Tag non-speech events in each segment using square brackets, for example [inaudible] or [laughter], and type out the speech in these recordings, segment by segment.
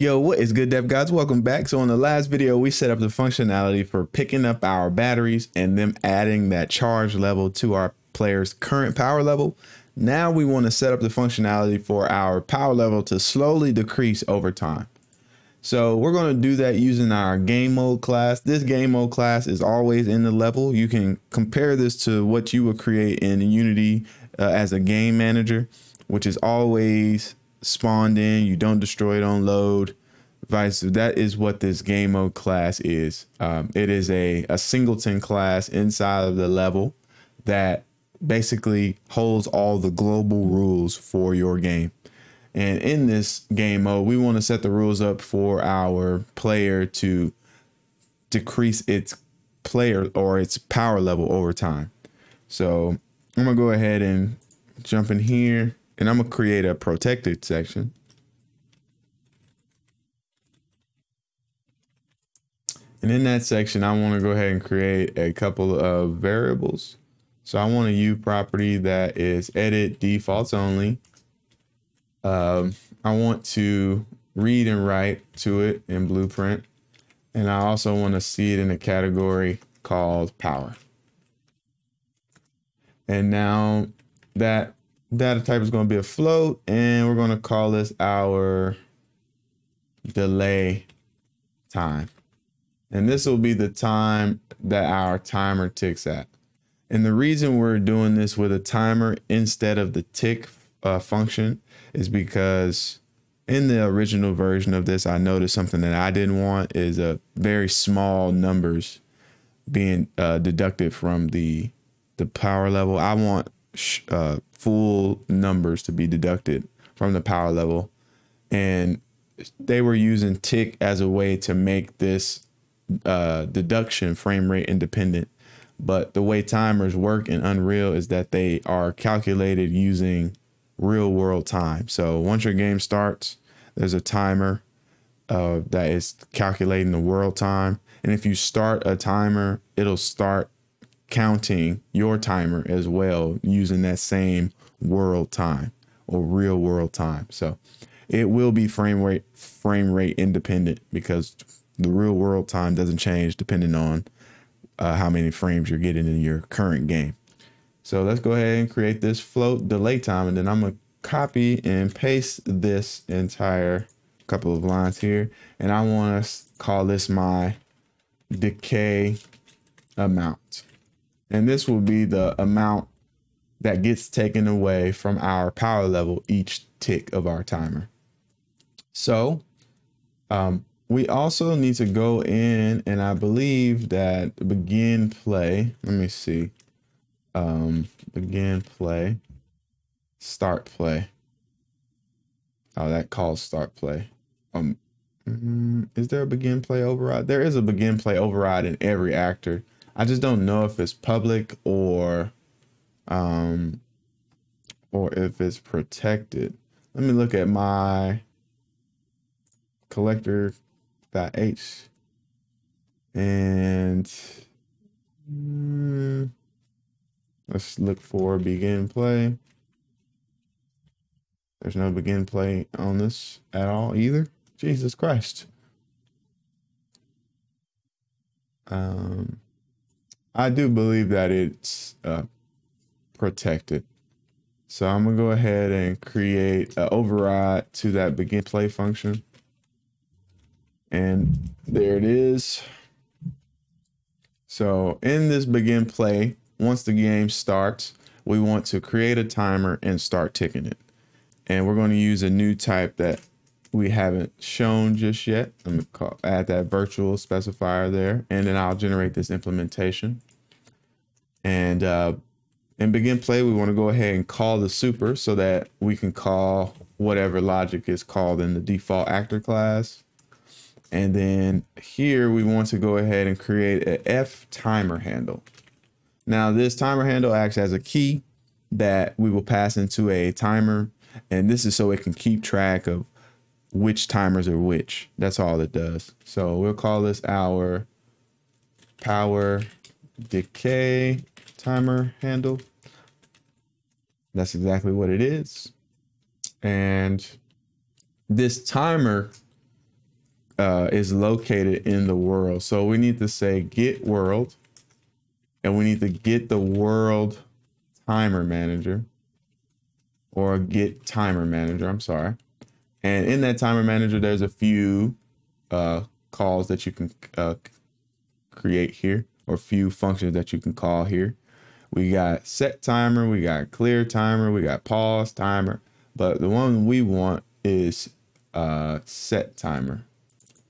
Yo, what is good dev gods? Welcome back. So in the last video, we set up the functionality for picking up our batteries and them adding that charge level to our player's current power level. Now we want to set up the functionality for our power level to slowly decrease over time. So we're going to do that using our game mode class. This game mode class is always in the level. You can compare this to what you would create in Unity uh, as a game manager, which is always spawned in, you don't destroy it on load. Vice that is what this game mode class is. Um, it is a, a singleton class inside of the level that basically holds all the global rules for your game. And in this game mode, we want to set the rules up for our player to decrease its player or its power level over time. So I'm gonna go ahead and jump in here and I'm gonna create a protected section. And in that section, I want to go ahead and create a couple of variables. So I want a U property that is edit defaults only. Um, I want to read and write to it in Blueprint. And I also want to see it in a category called power. And now that data type is going to be a float and we're going to call this our delay time. And this will be the time that our timer ticks at. And the reason we're doing this with a timer instead of the tick uh, function is because in the original version of this, I noticed something that I didn't want is a very small numbers being uh, deducted from the the power level. I want uh, full numbers to be deducted from the power level. And they were using tick as a way to make this uh, deduction frame rate independent. But the way timers work in Unreal is that they are calculated using real world time. So once your game starts, there's a timer uh, that is calculating the world time. And if you start a timer, it'll start counting your timer as well using that same world time or real world time. So it will be frame rate frame rate independent because the real world time doesn't change depending on uh, how many frames you're getting in your current game. So let's go ahead and create this float delay time and then I'm gonna copy and paste this entire couple of lines here and I want to call this my decay amount and this will be the amount that gets taken away from our power level each tick of our timer. So um, we also need to go in and I believe that begin play, let me see, um, begin play, start play. Oh, that calls start play. Um, mm, is there a begin play override? There is a begin play override in every actor. I just don't know if it's public or um or if it's protected. Let me look at my collector.h and mm, let's look for begin play. There's no begin play on this at all either. Jesus Christ. Um, I do believe that it's uh, protected. So I'm gonna go ahead and create an override to that begin play function. And there it is. So in this begin play, once the game starts, we want to create a timer and start ticking it. And we're going to use a new type that we haven't shown just yet. I'm gonna call, add that virtual specifier there, and then I'll generate this implementation. And uh, in begin play, we want to go ahead and call the super so that we can call whatever logic is called in the default actor class. And then here we want to go ahead and create a F timer handle. Now this timer handle acts as a key that we will pass into a timer. And this is so it can keep track of which timers are which. That's all it does. So we'll call this our power decay timer handle. That's exactly what it is. And this timer uh, is located in the world. So we need to say get world and we need to get the world timer manager or get timer manager. I'm sorry. And in that timer manager, there's a few uh, calls that you can uh, create here or few functions that you can call here. We got set timer, we got clear timer, we got pause timer, but the one we want is uh, set timer.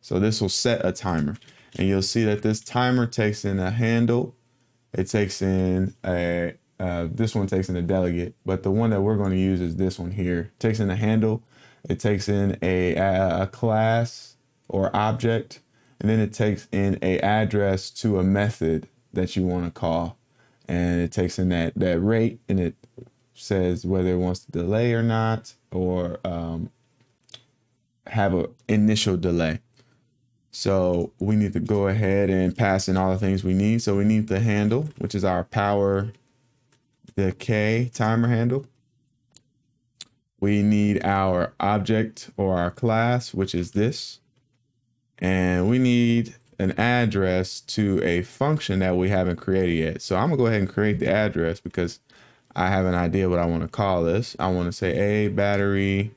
So this will set a timer and you'll see that this timer takes in a handle. It takes in a, uh, this one takes in a delegate, but the one that we're going to use is this one here. It takes in a handle. It takes in a, a, a class or object, and then it takes in a address to a method that you want to call. And it takes in that, that rate and it says whether it wants to delay or not, or um, have an initial delay. So we need to go ahead and pass in all the things we need. So we need the handle, which is our power decay timer handle. We need our object or our class, which is this. And we need an address to a function that we haven't created yet. So I'm gonna go ahead and create the address because I have an idea what I want to call this. I want to say a battery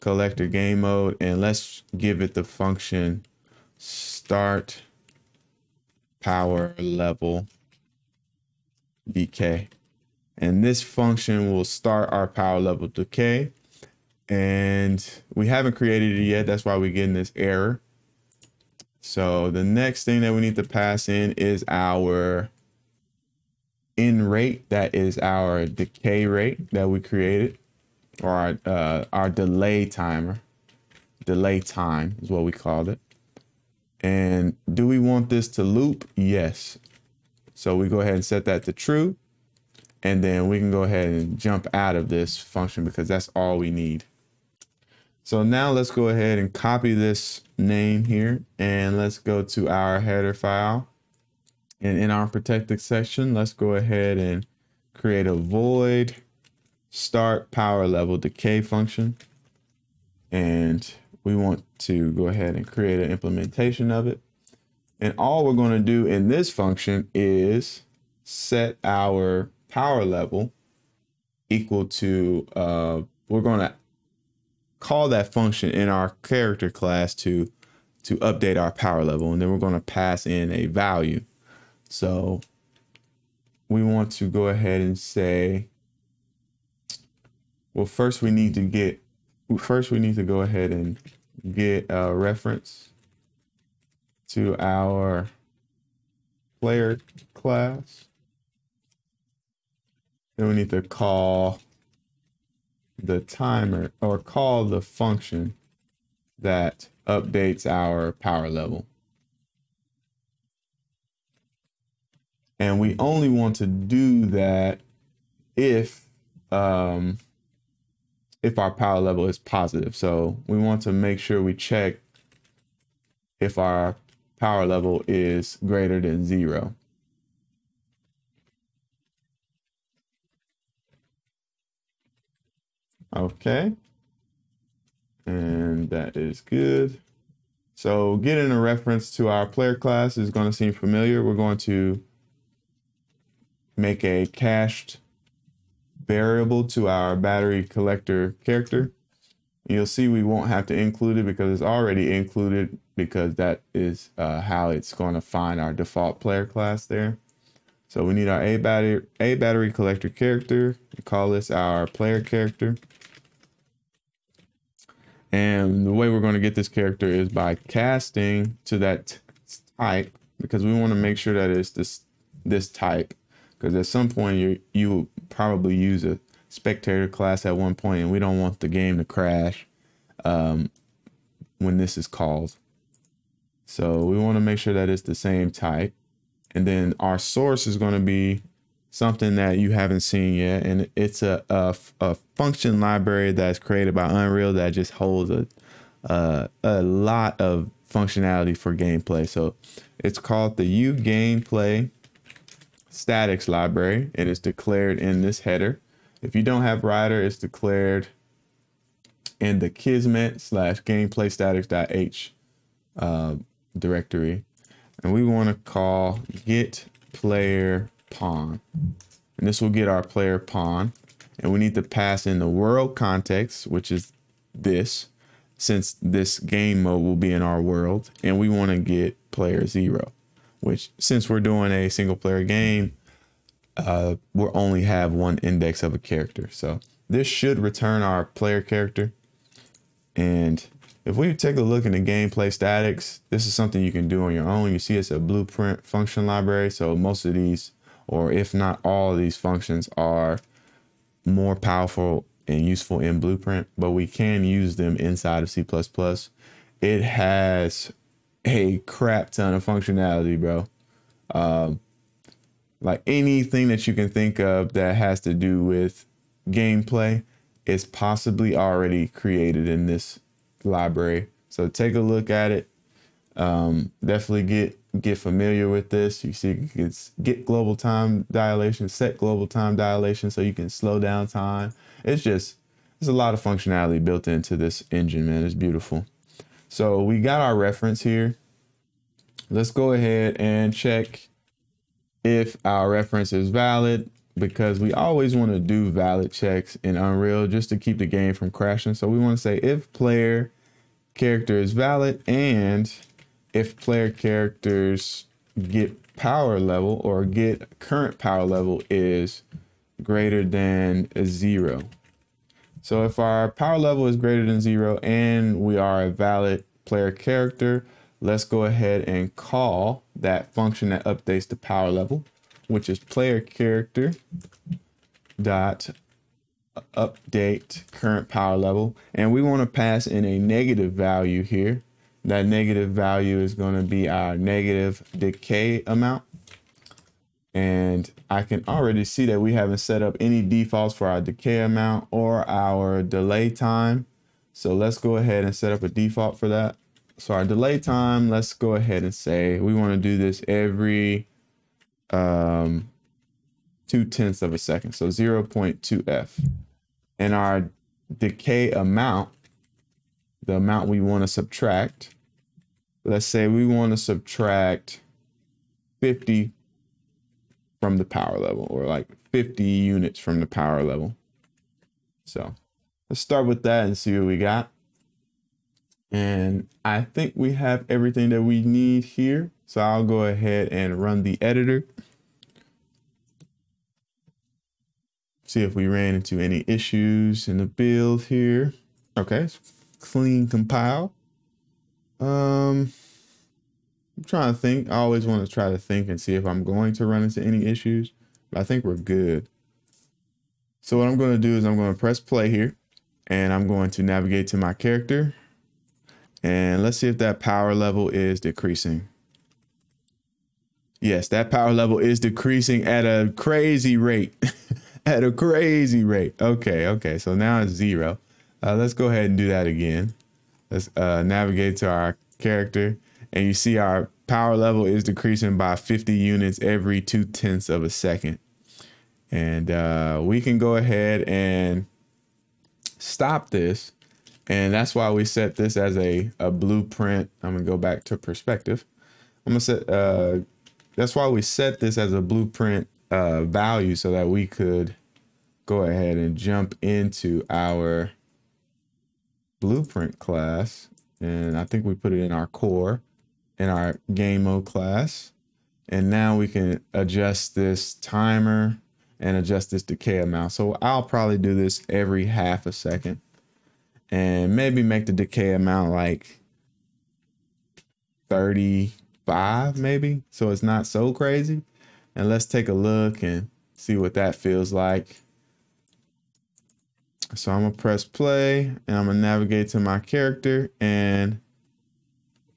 collector game mode, and let's give it the function start power level decay. And this function will start our power level decay. And we haven't created it yet. That's why we're getting this error. So the next thing that we need to pass in is our in rate. That is our decay rate that we created or our, uh, our delay timer. Delay time is what we called it. And do we want this to loop? Yes. So we go ahead and set that to true. And then we can go ahead and jump out of this function because that's all we need. So now let's go ahead and copy this name here and let's go to our header file. And in our protected section, let's go ahead and create a void start power level decay function. And we want to go ahead and create an implementation of it. And all we're going to do in this function is set our power level equal to, uh, we're going to call that function in our character class to, to update our power level. And then we're going to pass in a value. So we want to go ahead and say well, first we need to get, first we need to go ahead and get a reference to our player class. Then we need to call the timer or call the function that updates our power level. And we only want to do that if um, if our power level is positive. So we want to make sure we check if our power level is greater than zero. Okay. And that is good. So getting a reference to our player class is going to seem familiar. We're going to make a cached variable to our battery collector character. You'll see we won't have to include it because it's already included because that is uh, how it's going to find our default player class there. So we need our A battery, A battery collector character. We call this our player character. And the way we're going to get this character is by casting to that type because we want to make sure that it's this this type because at some point you you will probably use a spectator class at one point, and we don't want the game to crash um, when this is called. So we want to make sure that it's the same type, and then our source is going to be something that you haven't seen yet, and it's a a, a function library that's created by Unreal that just holds a a, a lot of functionality for gameplay. So it's called the U gameplay statics library. It is declared in this header. If you don't have Rider, it's declared in the Kismet slash gameplay statics.h uh, directory, and we want to call get player pawn. And this will get our player pawn. And we need to pass in the world context, which is this, since this game mode will be in our world. And we want to get player zero, which since we're doing a single player game, uh, we'll only have one index of a character. So this should return our player character. And if we take a look in the gameplay statics, this is something you can do on your own. You see it's a blueprint function library. So most of these, or if not all of these functions are more powerful and useful in blueprint, but we can use them inside of C++. It has a crap ton of functionality, bro. Um, like anything that you can think of that has to do with gameplay is possibly already created in this library. So take a look at it. Um, definitely get get familiar with this. You see, it's get global time dilation, set global time dilation, so you can slow down time. It's just there's a lot of functionality built into this engine, man. It's beautiful. So we got our reference here. Let's go ahead and check if our reference is valid because we always want to do valid checks in Unreal just to keep the game from crashing. So we want to say if player character is valid and if player characters get power level or get current power level is greater than zero. So if our power level is greater than zero and we are a valid player character, let's go ahead and call that function that updates the power level, which is player character dot update current power level. And we want to pass in a negative value here. That negative value is going to be our negative decay amount. And I can already see that we haven't set up any defaults for our decay amount or our delay time. So let's go ahead and set up a default for that. So our delay time, let's go ahead and say we want to do this every um, two tenths of a second. So 0.2F. And our decay amount, the amount we want to subtract, let's say we want to subtract 50 from the power level or like 50 units from the power level. So let's start with that and see what we got. And I think we have everything that we need here. So I'll go ahead and run the editor. See if we ran into any issues in the build here. Okay, clean compile. Um, I'm trying to think. I always want to try to think and see if I'm going to run into any issues, but I think we're good. So what I'm going to do is I'm going to press play here and I'm going to navigate to my character and let's see if that power level is decreasing. Yes, that power level is decreasing at a crazy rate. [laughs] at a crazy rate. Okay, okay. So now it's zero. Uh, let's go ahead and do that again. Let's uh, navigate to our character. And you see our power level is decreasing by 50 units every two tenths of a second. And uh, we can go ahead and stop this and that's why we set this as a, a blueprint. I'm gonna go back to perspective. I'm gonna set, uh, that's why we set this as a blueprint uh, value so that we could go ahead and jump into our blueprint class. And I think we put it in our core in our game mode class. And now we can adjust this timer and adjust this decay amount. So I'll probably do this every half a second and maybe make the decay amount like 35 maybe so it's not so crazy and let's take a look and see what that feels like so I'm gonna press play and I'm gonna navigate to my character and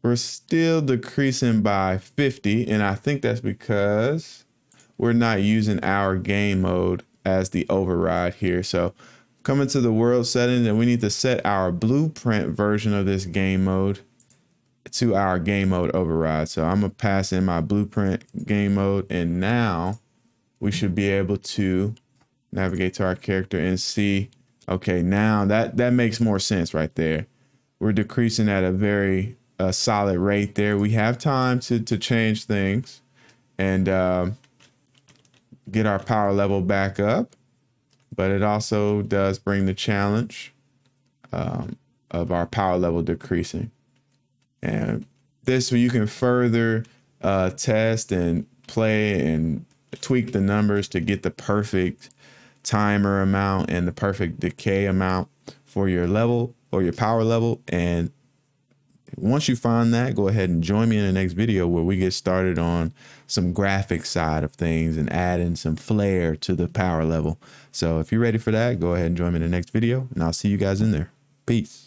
we're still decreasing by 50 and I think that's because we're not using our game mode as the override here so come into the world setting and we need to set our blueprint version of this game mode to our game mode override. So I'm gonna pass in my blueprint game mode and now we should be able to navigate to our character and see, okay, now that, that makes more sense right there. We're decreasing at a very a solid rate there. We have time to, to change things and uh, get our power level back up. But it also does bring the challenge um, of our power level decreasing. And this you can further uh, test and play and tweak the numbers to get the perfect timer amount and the perfect decay amount for your level or your power level. And once you find that, go ahead and join me in the next video where we get started on some graphic side of things and adding some flair to the power level. So if you're ready for that, go ahead and join me in the next video and I'll see you guys in there. Peace.